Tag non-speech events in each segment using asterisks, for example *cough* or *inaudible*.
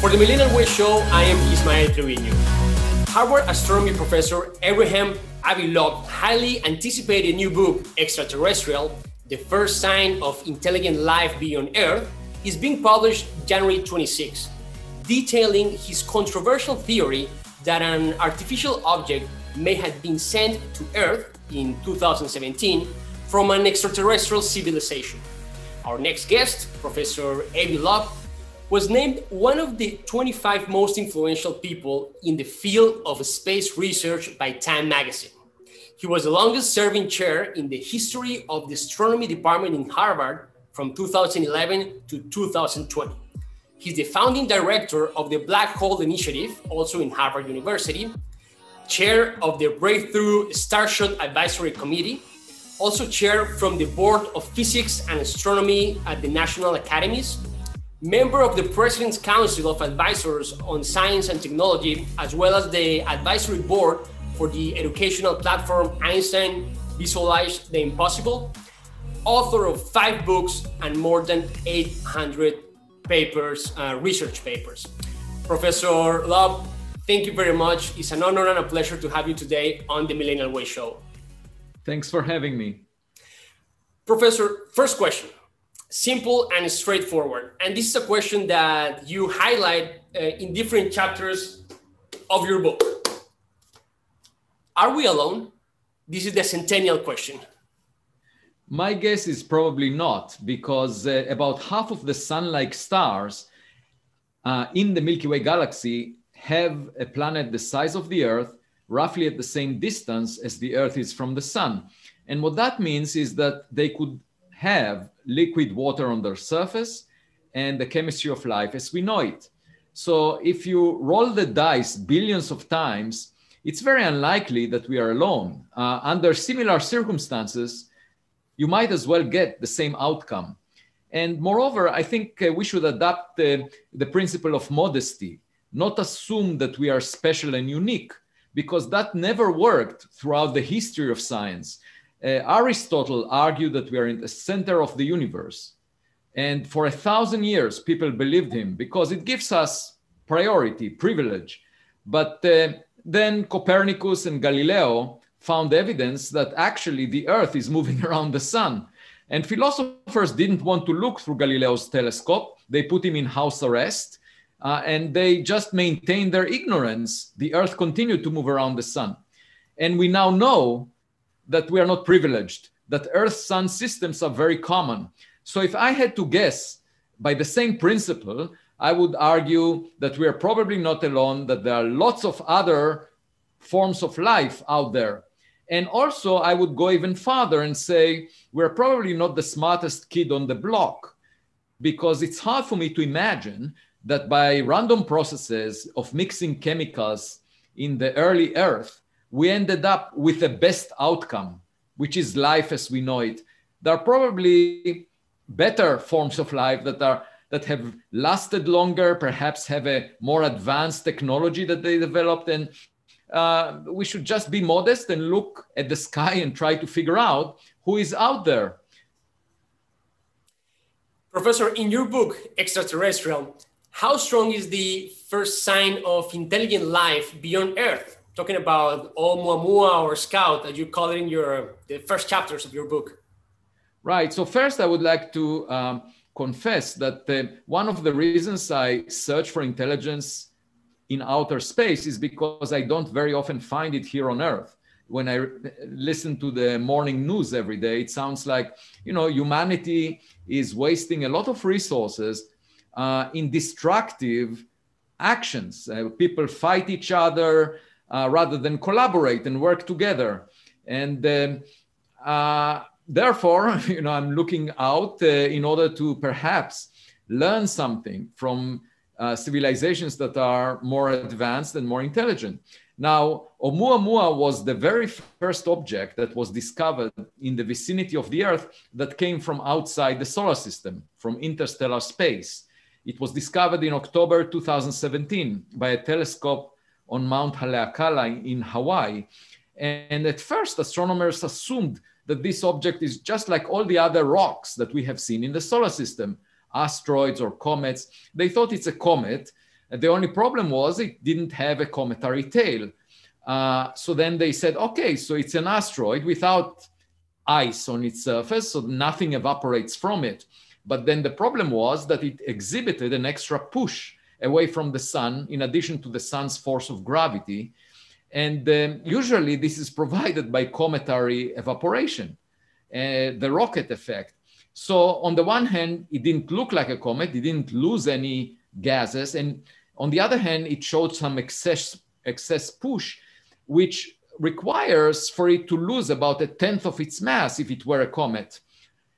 For the Millennial Way Show, I am Ismael Trevino. Harvard astronomy professor Abraham Avi Loeb highly anticipated new book, Extraterrestrial, the first sign of intelligent life beyond Earth, is being published January 26, detailing his controversial theory that an artificial object may have been sent to Earth in 2017 from an extraterrestrial civilization. Our next guest, Professor Avi Loeb, was named one of the 25 most influential people in the field of space research by Time magazine. He was the longest serving chair in the history of the astronomy department in Harvard from 2011 to 2020. He's the founding director of the Black Hole Initiative, also in Harvard University, chair of the Breakthrough Starshot Advisory Committee, also chair from the Board of Physics and Astronomy at the National Academies, member of the President's Council of Advisors on Science and Technology, as well as the advisory board for the educational platform Einstein Visualize the Impossible, author of five books and more than 800 papers, uh, research papers. Professor Loeb, thank you very much. It's an honor and a pleasure to have you today on the Millennial Way Show. Thanks for having me. Professor, first question simple and straightforward. And this is a question that you highlight uh, in different chapters of your book. Are we alone? This is the centennial question. My guess is probably not, because uh, about half of the sun like stars uh, in the Milky Way galaxy have a planet the size of the Earth, roughly at the same distance as the Earth is from the sun. And what that means is that they could have liquid water on their surface and the chemistry of life as we know it. So if you roll the dice billions of times, it's very unlikely that we are alone. Uh, under similar circumstances, you might as well get the same outcome. And moreover, I think uh, we should adapt the, the principle of modesty, not assume that we are special and unique, because that never worked throughout the history of science. Uh, Aristotle argued that we are in the center of the universe. And for a thousand years, people believed him because it gives us priority, privilege. But uh, then Copernicus and Galileo found evidence that actually the Earth is moving *laughs* around the sun. And philosophers didn't want to look through Galileo's telescope. They put him in house arrest uh, and they just maintained their ignorance. The Earth continued to move around the sun. And we now know that we are not privileged, that Earth Sun systems are very common. So if I had to guess by the same principle, I would argue that we are probably not alone, that there are lots of other forms of life out there. And also, I would go even farther and say we're probably not the smartest kid on the block because it's hard for me to imagine that by random processes of mixing chemicals in the early Earth, we ended up with the best outcome, which is life as we know it. There are probably better forms of life that are that have lasted longer, perhaps have a more advanced technology that they developed, and uh, we should just be modest and look at the sky and try to figure out who is out there. Professor, in your book, Extraterrestrial, how strong is the first sign of intelligent life beyond Earth? Talking about Oumuamua or Scout, as you call it in your the first chapters of your book. Right. So first, I would like to um, confess that uh, one of the reasons I search for intelligence in outer space is because I don't very often find it here on Earth. When I listen to the morning news every day, it sounds like you know humanity is wasting a lot of resources uh, in destructive actions. Uh, people fight each other uh, rather than collaborate and work together. And um, uh, therefore, *laughs* you know, I'm looking out uh, in order to perhaps learn something from uh, civilizations that are more advanced and more intelligent. Now, Oumuamua was the very first object that was discovered in the vicinity of the Earth that came from outside the solar system, from interstellar space. It was discovered in October 2017 by a telescope on Mount Haleakala in Hawaii. And at first, astronomers assumed that this object is just like all the other rocks that we have seen in the solar system, asteroids or comets. They thought it's a comet, The only problem was it didn't have a cometary tail. Uh, so then they said, okay, so it's an asteroid without ice on its surface, so nothing evaporates from it. But then the problem was that it exhibited an extra push away from the sun, in addition to the sun's force of gravity. And um, usually this is provided by cometary evaporation, uh, the rocket effect. So on the one hand, it didn't look like a comet, it didn't lose any gases. And on the other hand, it showed some excess, excess push, which requires for it to lose about a tenth of its mass if it were a comet.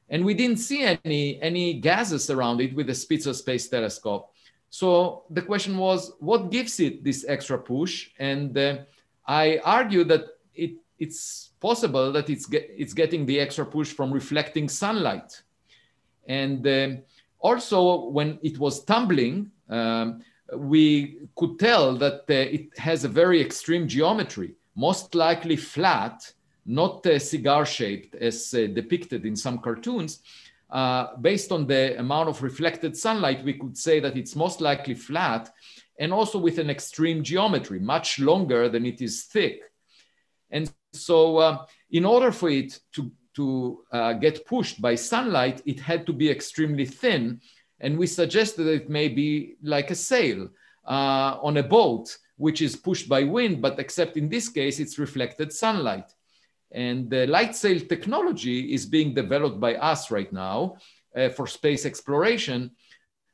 And we didn't see any, any gases around it with the Spitzer Space Telescope. So the question was, what gives it this extra push? And uh, I argue that it, it's possible that it's, get, it's getting the extra push from reflecting sunlight. And uh, also, when it was tumbling, um, we could tell that uh, it has a very extreme geometry, most likely flat, not uh, cigar shaped as uh, depicted in some cartoons. Uh, based on the amount of reflected sunlight, we could say that it's most likely flat and also with an extreme geometry, much longer than it is thick. And so, uh, in order for it to, to uh, get pushed by sunlight, it had to be extremely thin. And we suggested that it may be like a sail uh, on a boat, which is pushed by wind, but except in this case, it's reflected sunlight. And the light sail technology is being developed by us right now uh, for space exploration.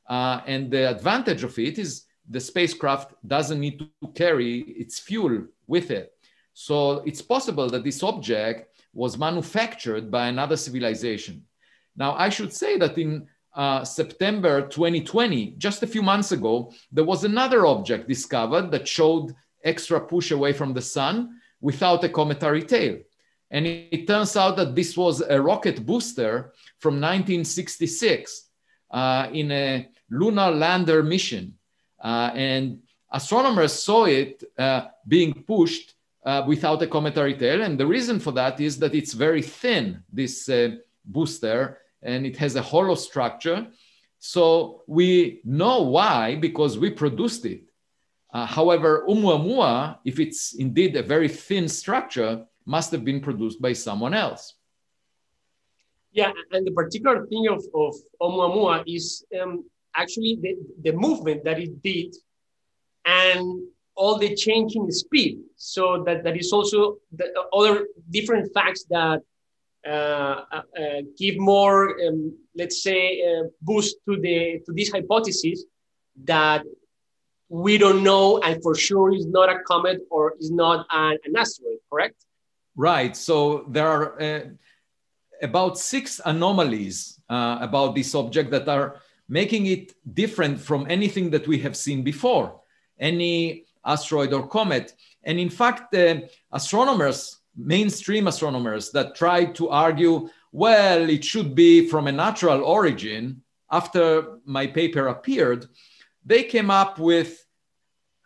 Uh, and the advantage of it is the spacecraft doesn't need to carry its fuel with it. So it's possible that this object was manufactured by another civilization. Now, I should say that in uh, September 2020, just a few months ago, there was another object discovered that showed extra push away from the sun without a cometary tail. And it, turns out that this was a rocket booster from 1966 uh, in a lunar lander mission. Uh, and astronomers saw it uh, being pushed uh, without a cometary tail. And the reason for that is that it's very thin, this uh, booster, and it has a hollow structure. So we know why, because we produced it. Uh, however, Oumuamua, if it's indeed a very thin structure, must have been produced by someone else. Yeah, and the particular thing of, of Oumuamua is um, actually the, the movement that it did and all the change changing speed. So that, that is also the other different facts that uh, uh, uh give more, um, let's say, uh, boost to the to this hypothesis that we don't know and for sure is not a comet or is not an, an asteroid. Correct? Right. So there are uh, about six anomalies uh, about this object that are making it different from anything that we have seen before, any asteroid or comet. And in fact, uh, astronomers, mainstream astronomers that tried to argue, well, it should be from a natural origin, after my paper appeared, they came up with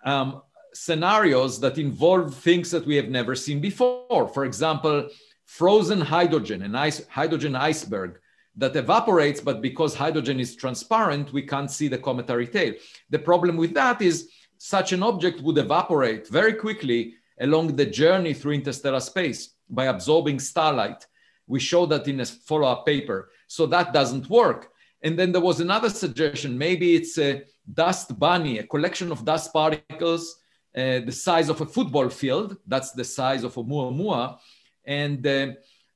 um, scenarios that involve things that we have never seen before. For example, frozen hydrogen, an ice, hydrogen iceberg that evaporates, but because hydrogen is transparent, we can't see the cometary tail. The problem with that is such an object would evaporate very quickly along the journey through interstellar space by absorbing starlight. We show that in a follow up paper. So that doesn't work. And then there was another suggestion maybe it's a dust bunny, a collection of dust particles the size of a football field. That's the size of Oumuamua. And uh,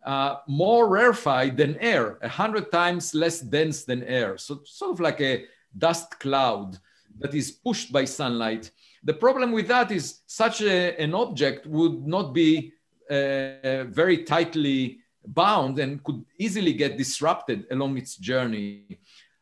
uh, more rarefied than air, a hundred times less dense than air. So sort of like a dust cloud that is pushed by sunlight. The problem with that is such a, an object would not be uh, very tightly bound and could easily get disrupted along its journey.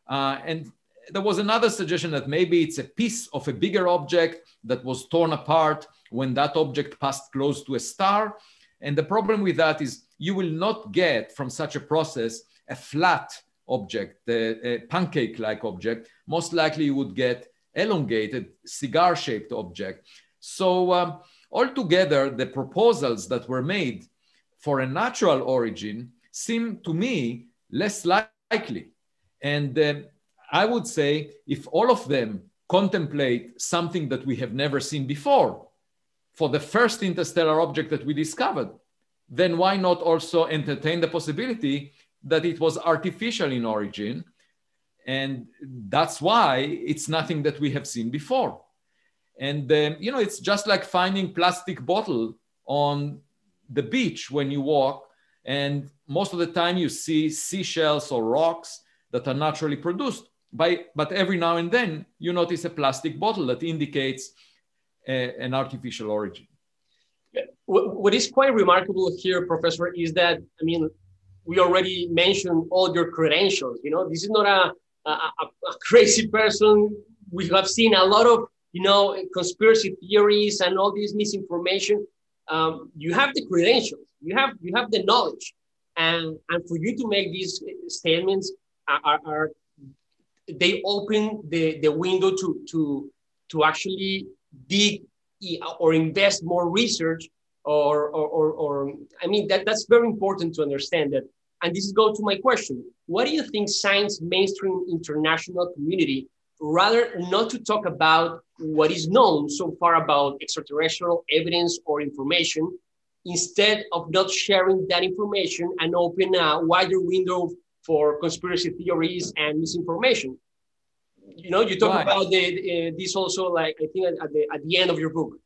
Uh, and there was another suggestion that maybe it's a piece of a bigger object that was torn apart when that object passed close to a star. And the problem with that is you will not get from such a process a flat object, a, pancake like object. Most likely you would get elongated cigar shaped object. So um, altogether, the proposals that were made for a natural origin seem to me less likely. And uh, I would say if all of them contemplate something that we have never seen before for the first interstellar object that we discovered, then why not also entertain the possibility that it was artificial in origin? And that's why it's nothing that we have seen before. And um, you know, it's just like finding plastic bottle on the beach when you walk, and most of the time you see seashells or rocks that are naturally produced. By, but every now and then you notice a plastic bottle that indicates a, an artificial origin. What is quite remarkable here, Professor, is that I mean, we already mentioned all your credentials. You know, this is not a, a, a crazy person. We have seen a lot of you know conspiracy theories and all this misinformation. Um, you have the credentials. You have you have the knowledge, and and for you to make these statements are, are, are they open the, the window to to to actually dig or invest more research or, or, or, or, I mean, that, that's very important to understand that. And this is go to my question. What do you think science mainstream international community, rather not to talk about what is known so far about extraterrestrial evidence or information, instead of not sharing that information and open a wider window for conspiracy theories and misinformation? you know, you talk right. about the, uh, this also, like I think at the at the end of your book.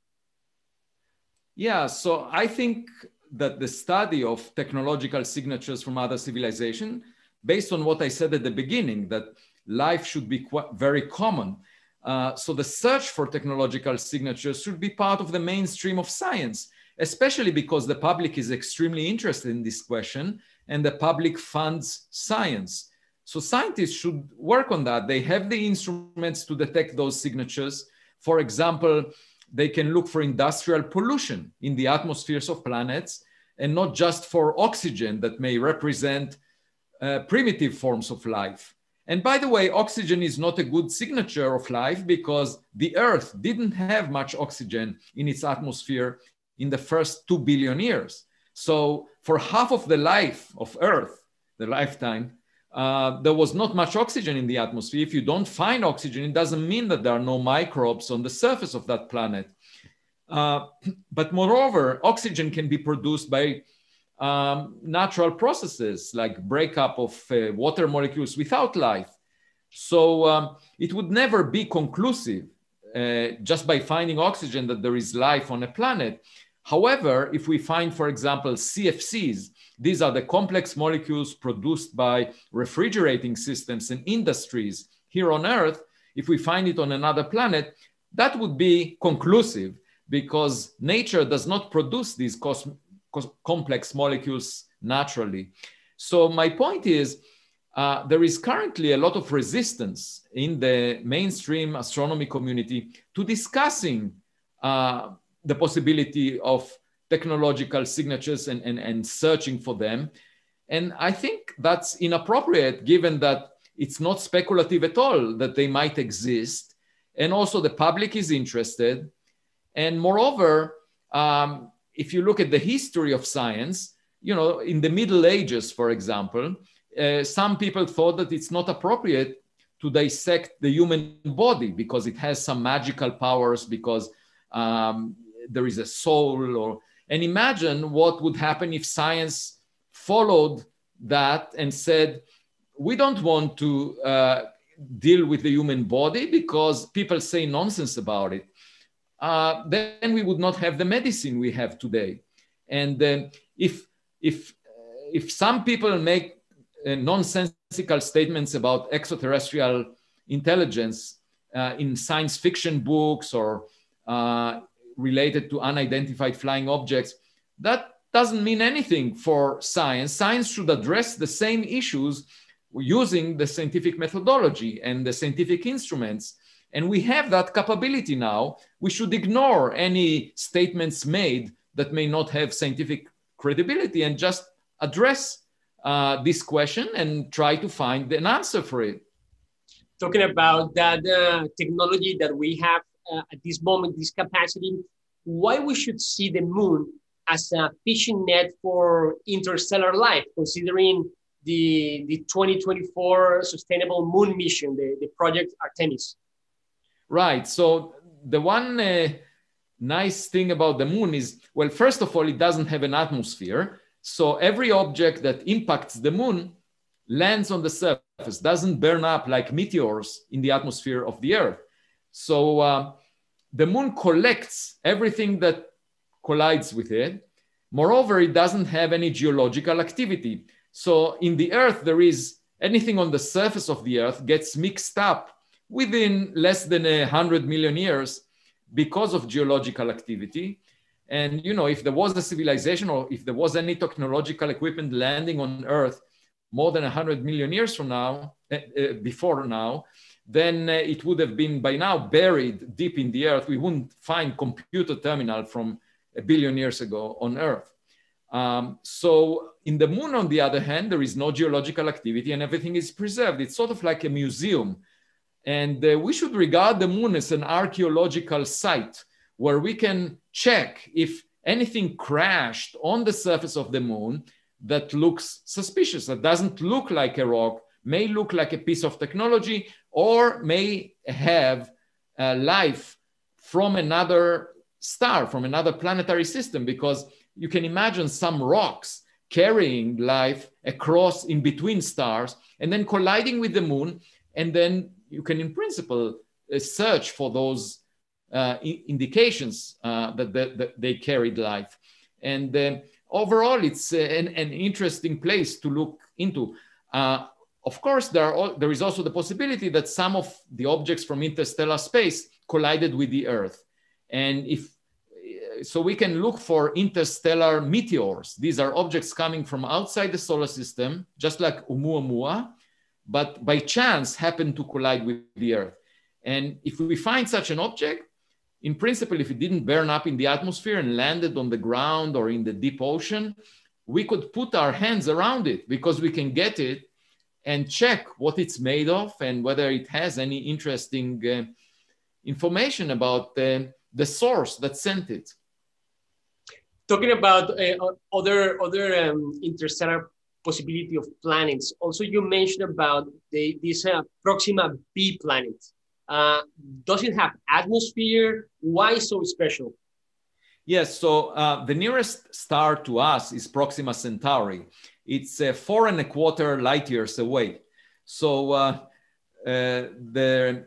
Yeah, so I think that the study of technological signatures from other civilization, based on what I said at the beginning, that life should be quite, very common. Uh, so the search for technological signatures should be part of the mainstream of science, especially because the public is extremely interested in this question and the public funds science. So scientists should work on that. They have the instruments to detect those signatures. For example, they can look for industrial pollution in the atmospheres of planets and not just for oxygen that may represent uh, primitive forms of life. And by the way, oxygen is not a good signature of life because the Earth didn't have much oxygen in its atmosphere in the first two billion years. So, for half of the life of Earth, the lifetime, uh, there was not much oxygen in the atmosphere. If you don't find oxygen, it doesn't mean that there are no microbes on the surface of that planet. Uh, *clears throat* but moreover, oxygen can be produced by um, natural processes like breakup of uh, water molecules without life. So um, it would never be conclusive uh, just by finding oxygen that there is life on a planet. However, if we find, for example, CFCs, these are the complex molecules produced by refrigerating systems and industries here on Earth. If we find it on another planet, that would be conclusive because nature does not produce these cos- cos- complex molecules naturally. So, my point is uh, there is currently a lot of resistance in the mainstream astronomy community to discussing uh, the possibility of technological signatures and, and, and searching for them. And I think that's inappropriate given that it's not speculative at all that they might exist. And also, the public is interested. And moreover, um, if you look at the history of science, you know, in the Middle Ages, for example, uh, some people thought that it's not appropriate to dissect the human body because it has some magical powers, because um, there is a soul or and imagine what would happen if science followed that and said, we don't want to uh, deal with the human body because people say nonsense about it. Uh, then we would not have the medicine we have today. And if, if, if some people make uh, nonsensical statements about extraterrestrial intelligence uh, in science fiction books or uh, related to unidentified flying objects, that doesn't mean anything for science. Science should address the same issues using the scientific methodology and the scientific instruments. And we have that capability now. We should ignore any statements made that may not have scientific credibility and just address uh, this question and try to find an answer for it. Talking about that uh, technology that we have uh, at this moment, this capacity, why we should see the moon as a fishing net for interstellar life, considering the, the 2024 sustainable moon mission, the, the project Artemis? Right. So the one uh, nice thing about the moon is, well, first of all, it doesn't have an atmosphere. So every object that impacts the moon lands on the surface, doesn't burn up like meteors in the atmosphere of the Earth. So uh, the moon collects everything that collides with it. Moreover, it doesn't have any geological activity. So in the Earth, there is anything on the surface of the Earth gets mixed up within less than a hundred million years because of geological activity. And you know, if there was a civilization or if there was any technological equipment landing on Earth more than 100 million years from now, uh, before now, then uh, it would have been by now buried deep in the earth. We wouldn't find computer terminal from a billion years ago on Earth. Um, so in the moon, on the other hand, there is no geological activity and everything is preserved. It's sort of like a museum. And uh, we should regard the moon as an archaeological site where we can check if anything crashed on the surface of the moon that looks suspicious, that doesn't look like a rock, may look like a piece of technology, or may have life from another star, from another planetary system, because you can imagine some rocks carrying life across in between stars and then colliding with the moon. And then you can, in principle, uh, search for those uh, indications uh, that, that, that, they carried life. And uh, overall, it's uh, an, an, interesting place to look into. Of course, there, are, there is also the possibility that some of the objects from interstellar space collided with the Earth. And if so we can look for interstellar meteors. These are objects coming from outside the solar system, just like Oumuamua, but by chance happen to collide with the Earth. And if we find such an object, in principle, if it didn't burn up in the atmosphere and landed on the ground or in the deep ocean, we could put our hands around it because we can get it and check what it's made of and whether it has any interesting uh, information about uh, the source that sent it talking about uh, other other um, interstellar possibility of planets. Also, you mentioned about the, this uh, Proxima b planet. Uh, does it have atmosphere? Why so special? Yes, so uh, the nearest star to us is Proxima Centauri. It's uh, four and a quarter light years away. So uh, uh, the,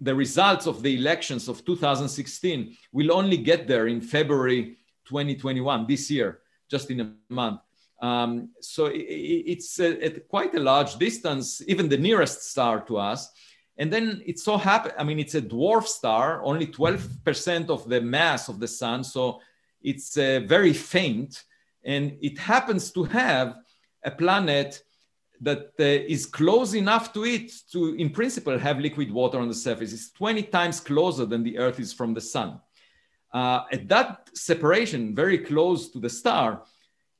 the results of the elections of 2016 will only get there in February 2021, this year, just in a month. Um, so it, it's a, at quite a large distance, even the nearest star to us. And then it so happen, I mean, it's a dwarf star, only 12% of the mass of the sun. So it's uh, very faint. And it happens to have a planet that uh, is close enough to it to, in principle, have liquid water on the surface. It's 20 times closer than the Earth is from the sun. Uh, at that separation, very close to the star,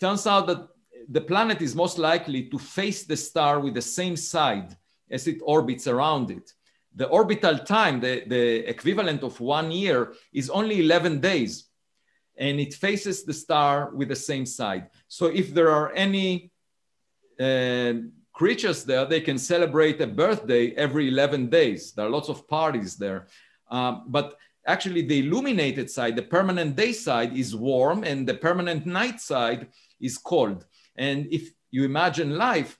turns out that the planet is most likely to face the star with the same side as it orbits around it. The orbital time, the, the equivalent of one year, is only 11 days, and it faces the star with the same side. So if there are any creatures there, they can celebrate a birthday every 11 days. There are lots of parties there. Um, but actually the illuminated side, the permanent day side is warm and the permanent night side is cold. And if you imagine life,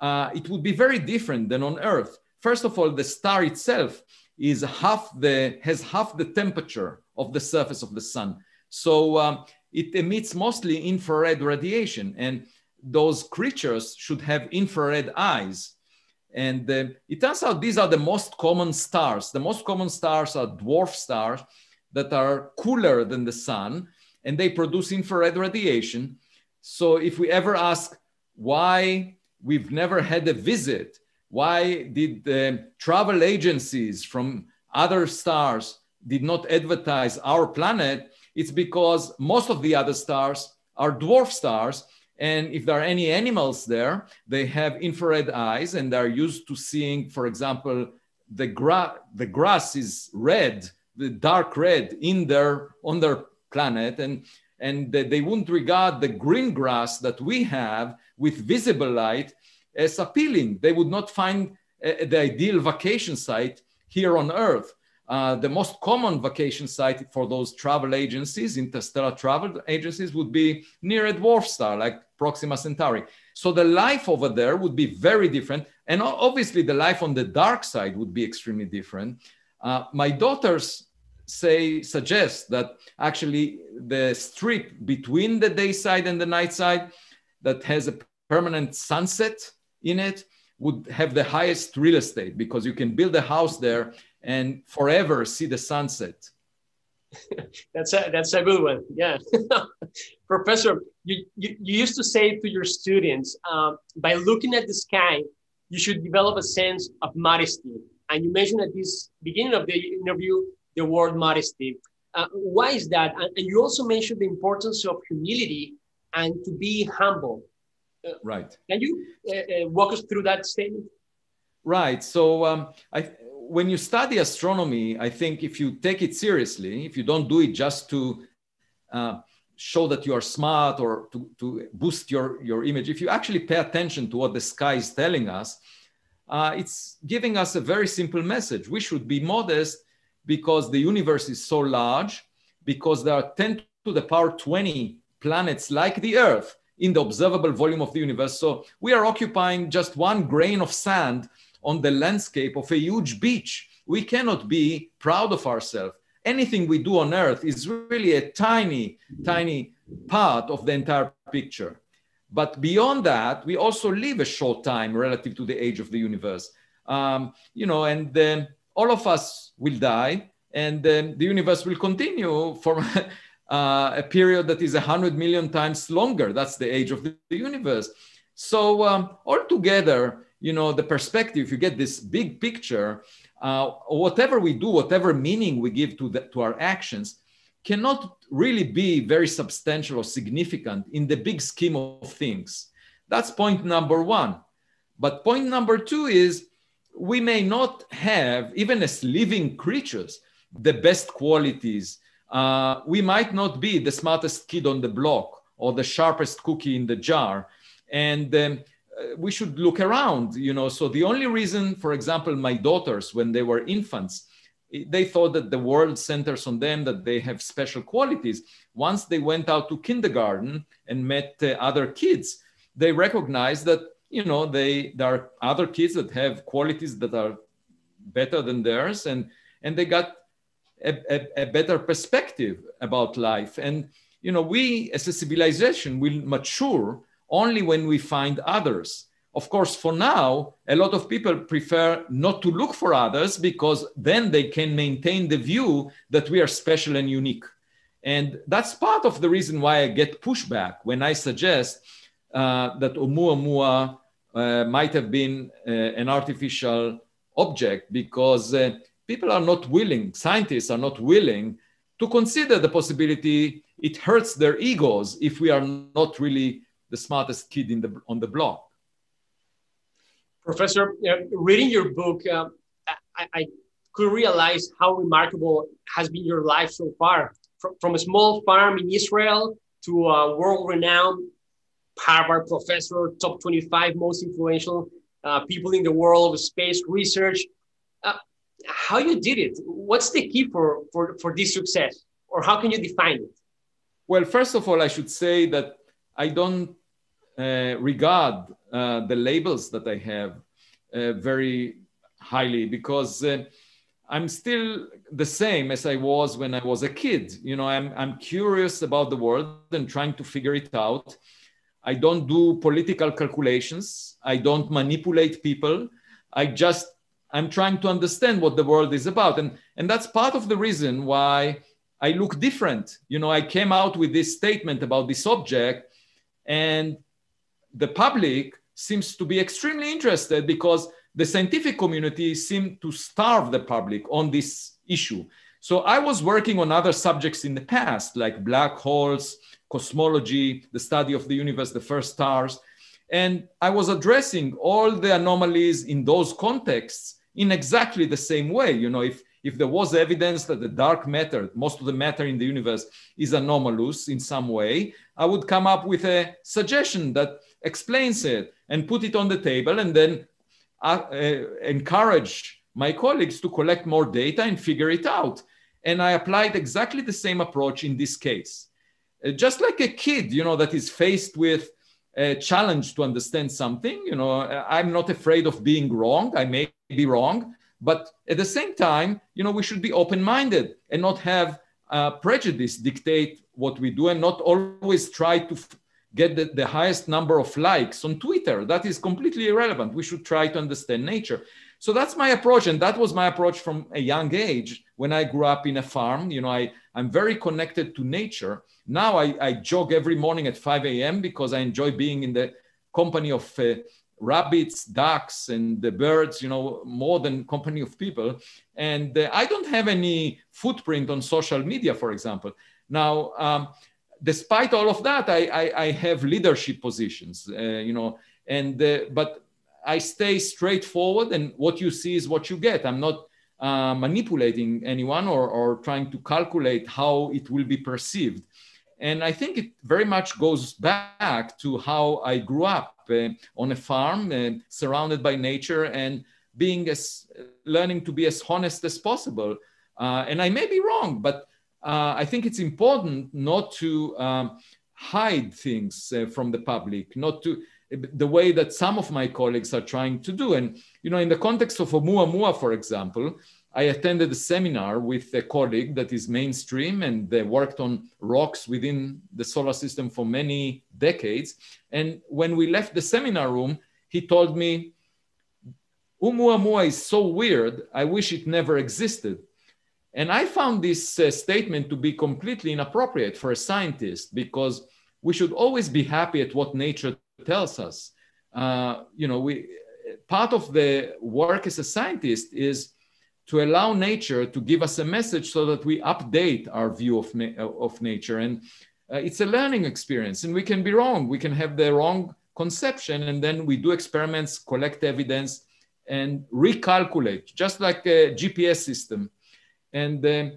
uh, it would be very different than on Earth. First of all, the star itself is half the, has half the temperature of the surface of the sun. So um, it emits mostly infrared radiation. And those creatures should have infrared eyes. And uh, it turns out these are the most common stars. The most common stars are dwarf stars that are cooler than the sun and they produce infrared radiation. So if we ever ask why we've never had a visit, why did the travel agencies from other stars did not advertise our planet? It's because most of the other stars are dwarf stars and if there are any animals there, they have infrared eyes and they're used to seeing, for example, the, gra- the grass is red, the dark red in their, on their planet. And, and they wouldn't regard the green grass that we have with visible light as appealing. They would not find uh, the ideal vacation site here on Earth. Uh, the most common vacation site for those travel agencies, interstellar travel agencies, would be near a dwarf star like Proxima Centauri. So the life over there would be very different. And obviously, the life on the dark side would be extremely different. Uh, my daughters say suggest that actually the strip between the day side and the night side that has a permanent sunset in it would have the highest real estate because you can build a house there and forever see the sunset. *laughs* that's a that's a good one. Yeah, *laughs* Professor, you, you, you used to say to your students, um, by looking at the sky, you should develop a sense of modesty. And you mentioned at this beginning of the interview the word modesty. Uh, why is that? And, and, you also mentioned the importance of humility and to be humble. Uh, right. Can you uh, uh walk us through that statement? Right. So um, I, when you study astronomy, I think if you take it seriously, if you don't do it just to uh, show that you are smart or to, to boost your, your image, if you actually pay attention to what the sky is telling us, uh, it's giving us a very simple message. We should be modest because the universe is so large, because there are 10 to the power 20 planets like the Earth in the observable volume of the universe. So we are occupying just one grain of sand on the landscape of a huge beach. We cannot be proud of ourselves. Anything we do on Earth is really a tiny, tiny part of the entire picture. But beyond that, we also live a short time relative to the age of the universe. Um, you know, and then all of us will die, and then the universe will continue for *laughs* uh, a period that is 100 million times longer. That's the age of the, the universe. So, um, altogether, you know the perspective you get this big picture uh, whatever we do whatever meaning we give to the, to our actions cannot really be very substantial or significant in the big scheme of things. That's point number one. But point number two is we may not have even as living creatures the best qualities. Uh, we might not be the smartest kid on the block or the sharpest cookie in the jar. And um, we should look around, you know. So the only reason, for example, my daughters, when they were infants, they thought that the world centers on them, that they have special qualities. Once they went out to kindergarten and met uh, other kids, they recognized that, you know, they there are other kids that have qualities that are better than theirs, and and they got a, a, a better perspective about life. And you know, we as a civilization will mature only when we find others. Of course, for now, a lot of people prefer not to look for others because then they can maintain the view that we are special and unique. And that's part of the reason why I get pushback when I suggest uh, that Oumuamua uh, might have been uh, an artificial object because uh, people are not willing, scientists are not willing to consider the possibility it hurts their egos if we are not really the smartest kid in the, on the block. Professor, uh, reading your book, uh, I, I, could realize how remarkable has been your life so far. From, from a small farm in Israel to a world-renowned Harvard professor, top 25 most influential uh, people in the world of space research. Uh, how you did it? What's the key for, for, for this success? Or how can you define it? Well, first of all, I should say that I don't regard uh, the labels that I have uh, very highly because uh, I'm still the same as I was when I was a kid. You know, I'm, I'm curious about the world and trying to figure it out. I don't do political calculations. I don't manipulate people. I just, I'm trying to understand what the world is about. And, and that's part of the reason why I look different. You know, I came out with this statement about this object and the public seems to be extremely interested because the scientific community seemed to starve the public on this issue. So I was working on other subjects in the past, like black holes, cosmology, the study of the universe, the first stars. And I was addressing all the anomalies in those contexts in exactly the same way. You know, if, if there was evidence that the dark matter, most of the matter in the universe is anomalous in some way, I would come up with a suggestion that explains it and put it on the table and then uh, uh, encourage my colleagues to collect more data and figure it out. And I applied exactly the same approach in this case. Uh, just like a kid, you know, that is faced with a challenge to understand something, you know, I'm not afraid of being wrong. I may be wrong, but at the same time, you know, we should be open-minded and not have uh, prejudice dictate what we do and not always try to get the, the highest number of likes on Twitter. That is completely irrelevant. We should try to understand nature. So that's my approach. And that was my approach from a young age when I grew up in a farm. You know, I, I'm very connected to nature. Now I, I jog every morning at 5 a.m. because I enjoy being in the company of uh, rabbits, ducks, and the birds, you know, more than company of people. And uh, I don't have any footprint on social media, for example. Now, um, despite all of that, I, I, I have leadership positions, uh, you know, and uh, but I stay straightforward, and what you see is what you get. I'm not uh, manipulating anyone or, or trying to calculate how it will be perceived. And I think it very much goes back to how I grew up uh, on a farm, uh, surrounded by nature, and being as learning to be as honest as possible. Uh, and I may be wrong, but uh, I think it's important not to um, hide things uh, from the public, not to the way that some of my colleagues are trying to do. And, you know, in the context of Oumuamua, for example, I attended a seminar with a colleague that is mainstream and they worked on rocks within the solar system for many decades. And when we left the seminar room, he told me, Oumuamua is so weird, I wish it never existed. And I found this uh, statement to be completely inappropriate for a scientist because we should always be happy at what nature tells us. Uh, you know, we part of the work as a scientist is to allow nature to give us a message so that we update our view of, na- of nature. And uh, it's a learning experience, and we can be wrong. We can have the wrong conception, and then we do experiments, collect evidence, and recalculate, just like a GPS system. And um,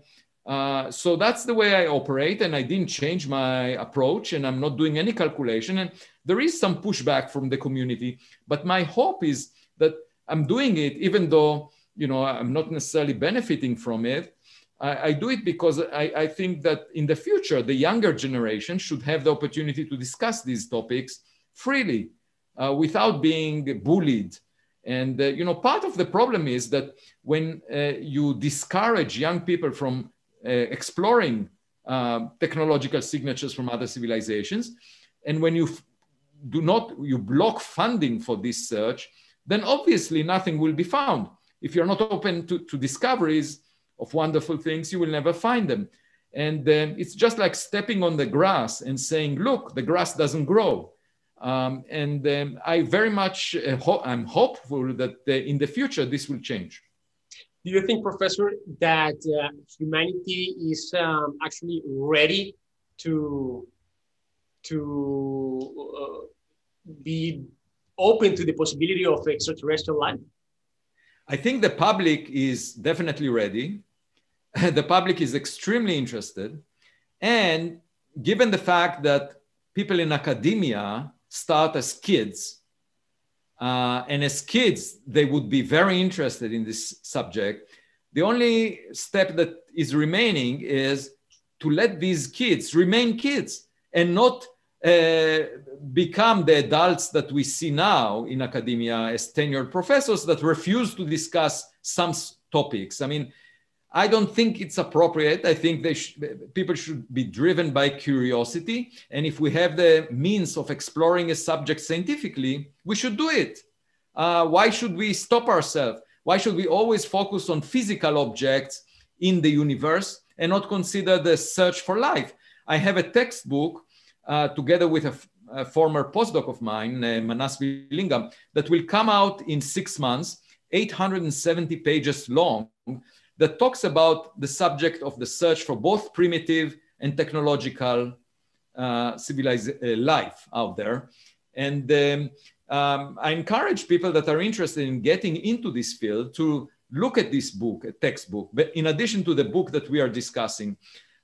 uh, so that's the way I operate, and I didn't change my approach, and I'm not doing any calculation. And there is some pushback from the community, but my hope is that I'm doing it even though you know I'm not necessarily benefiting from it. I, I do it because I, I, think that in the future the younger generation should have the opportunity to discuss these topics freely, uh, without being bullied. And uh, you know, part of the problem is that when uh, you discourage young people from uh, exploring uh, technological signatures from other civilizations, and when you do not you block funding for this search, then obviously nothing will be found. If you're not open to, to discoveries of wonderful things, you will never find them. And um, it's just like stepping on the grass and saying, look, the grass doesn't grow. Um, and um, I very much, uh, ho- I'm hopeful that uh, in the future this will change. Do you think, Professor, that uh, humanity is um, actually ready to to uh, be open to the possibility of extraterrestrial life? I think the public is definitely ready. *laughs* the public is extremely interested. And given the fact that people in academia start as kids, uh, and as kids, they would be very interested in this subject. The only step that is remaining is to let these kids remain kids and not uh, become the adults that we see now in academia as tenured professors that refuse to discuss some topics. I mean, I don't think it's appropriate. I think they sh- people should be driven by curiosity. And if we have the means of exploring a subject scientifically, we should do it. Uh, why should we stop ourselves? Why should we always focus on physical objects in the universe and not consider the search for life? I have a textbook uh, together with a, a, former postdoc of mine, uh, Vilingam, that will come out in six months, 870 pages long, that talks about the subject of the search for both primitive and technological uh, civilized uh, life out there. And um, um, I encourage people that are interested in getting into this field to look at this book, a textbook, but in addition to the book that we are discussing.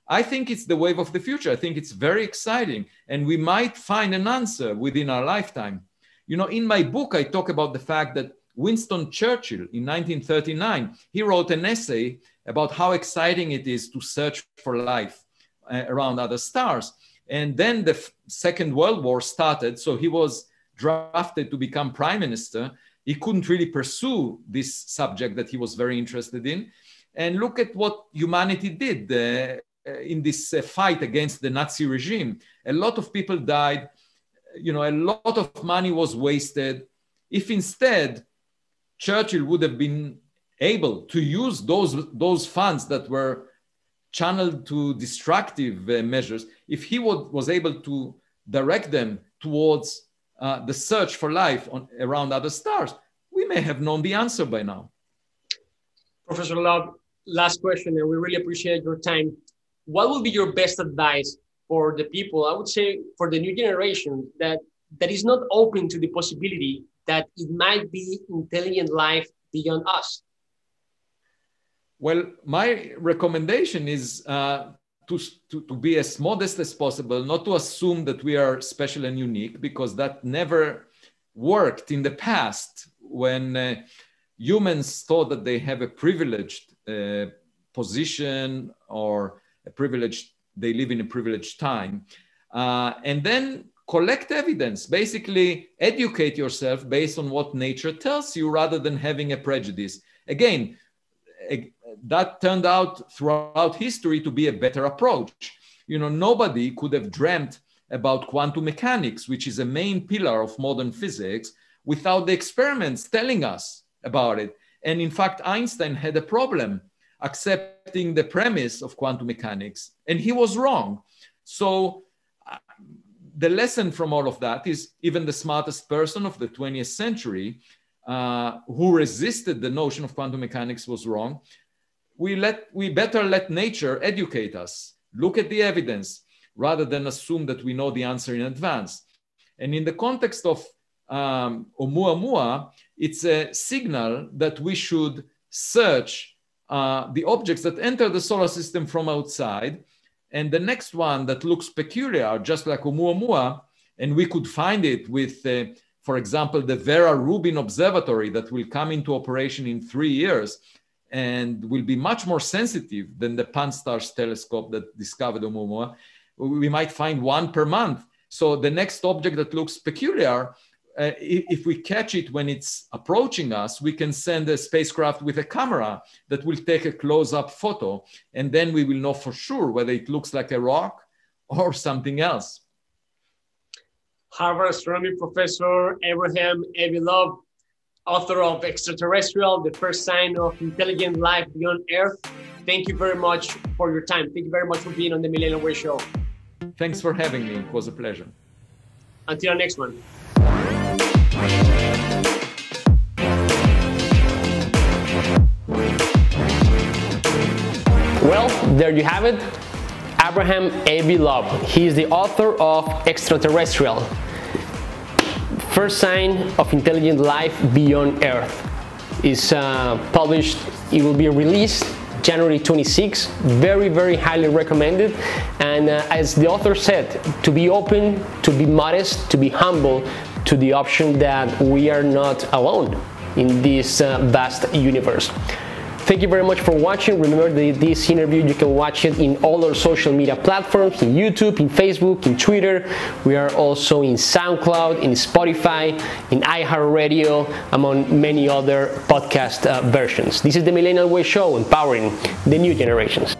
I think it's the wave of the future. I think it's very exciting, and we might find an answer within our lifetime. You know, in my book, I talk about the fact that Winston Churchill in 1939. He wrote an essay about how exciting it is to search for life uh, around other stars. And then the Second World War started, so he was drafted to become prime minister. He couldn't really pursue this subject that he was very interested in. And look at what humanity did uh, uh in this uh, fight against the Nazi regime. A lot of people died, you know, a lot of money was wasted. If instead Churchill would have been able to use those, those funds that were channeled to destructive uh, measures, if he would, was able to direct them towards uh, the search for life on, around other stars, we may have known the answer by now. Professor Loeb, last question, and we really appreciate your time. What would be your best advice for the people, I would say for the new generation that, that is not open to the possibility that it might be intelligent life beyond us? Well, my recommendation is uh, to, to, to, be as modest as possible, not to assume that we are special and unique, because that never worked in the past when uh, humans thought that they have a privileged uh, position or a privileged, they live in a privileged time. Uh, and then collect evidence, basically educate yourself based on what nature tells you rather than having a prejudice. Again, eh, that turned out throughout history to be a better approach. You know, nobody could have dreamt about quantum mechanics, which is a main pillar of modern physics, without the experiments telling us about it. And in fact, Einstein had a problem accepting the premise of quantum mechanics, and he was wrong. So, the lesson from all of that is even the smartest person of the 20th century uh, who resisted the notion of quantum mechanics was wrong we let we better let nature educate us look at the evidence rather than assume that we know the answer in advance and in the context of um, Oumuamua, it's a signal that we should search uh, the objects that enter the solar system from outside. And the next one that looks peculiar, just like Oumuamua, and we could find it with, uh, for example, the Vera Rubin Observatory that will come into operation in three years and will be much more sensitive than the Pan-STARRS telescope that discovered Oumuamua. We might find one per month. So the next object that looks peculiar, uh, if we catch it when it's approaching us, we can send a spacecraft with a camera that will take a close-up photo, and then we will know for sure whether it looks like a rock *laughs* or something else. Harvard astronomy professor Abraham Avi Loeb author of Extraterrestrial, the first sign of intelligent life beyond Earth. Thank you very much for your time. Thank you very much for being on the Millennial Way Show. Thanks for having me. It was a pleasure. Until next one. Well, there you have it. Abraham Avi Loeb. He is the author of Extraterrestrial, First sign of intelligent life beyond Earth is uh, published, it will be released January 26. Very, very highly recommended. And uh, as the author said, to be open, to be modest, to be humble to the option that we are not alone in this uh, vast universe. Thank you very much for watching. Remember that this interview, you can watch it in all our social media platforms, in YouTube, in Facebook, in Twitter. We are also in SoundCloud, in Spotify, in iHeartRadio, among many other podcast uh, versions. This is the Millennial Way Show, empowering the new generations.